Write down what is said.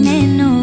neno.